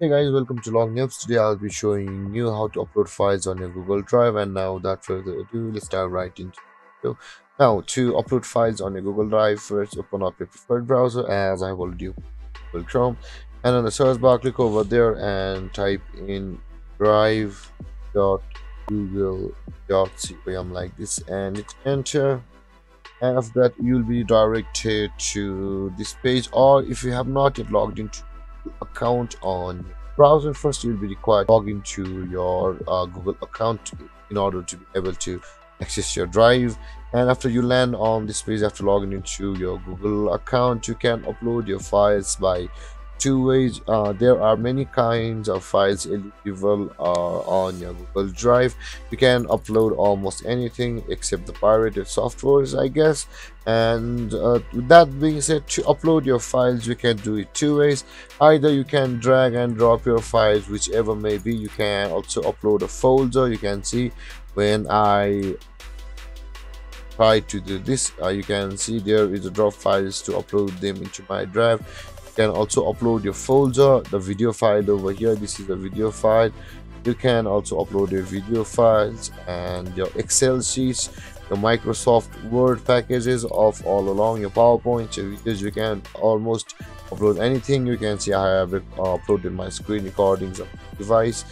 Hey guys, welcome to Login Helps. Today I'll be showing you how to upload files on your Google Drive and now without further ado, let's dive right into it. Now to upload files on your Google Drive, first open up your preferred browser as I've already Google Chrome and on the search bar click over there and type in drive.google.com like this and hit enter and after that you'll be directed to this page or if you have not yet logged into account on browser first you'll be required to log into your uh, google account in order to be able to access your drive. And after you land on this page after logging into your google account you can upload your files by two ways uh, there are many kinds of files eligible uh, on your google drive. You can upload almost anything except the pirated softwares i guess. And uh, with that being said to upload your files you can do it two ways. Either you can drag and drop your files whichever may be. You can also upload a folder. You can see when i try to do this uh, you can see there is a drop files to upload them into my drive can also upload your folder the video file over here. This is a video file. You can also upload your video files and your excel sheets your microsoft word packages of all along your powerpoint your videos. You can almost upload anything. You can see i have uh, uploaded my screen recordings of device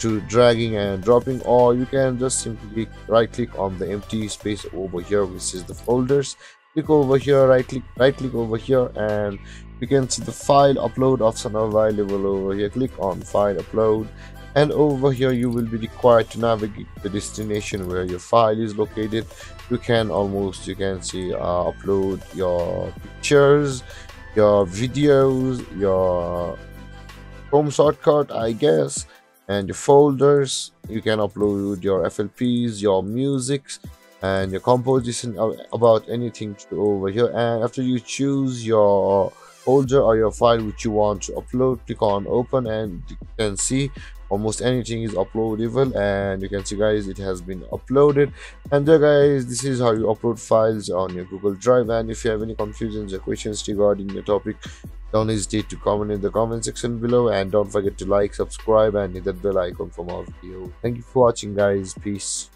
to dragging and dropping or you can just simply right click on the empty space over here which is the folders click over here right click right click over here and you can see the file upload option available over here. Click on file upload and over here you will be required to navigate the destination where your file is located. You can almost you can see uh, upload your pictures your videos your home shortcut i guess and your folders. You can upload your flps your musics and your composition about anything over here. And after you choose your folder or your file which you want to upload click on open and you can see almost anything is uploadable. And you can see guys it has been uploaded. And there guys this is how you upload files on your google drive. And if you have any confusions or questions regarding your topic don't hesitate to comment in the comment section below. And don't forget to like subscribe and hit that bell icon for more video. Thank you for watching guys. Peace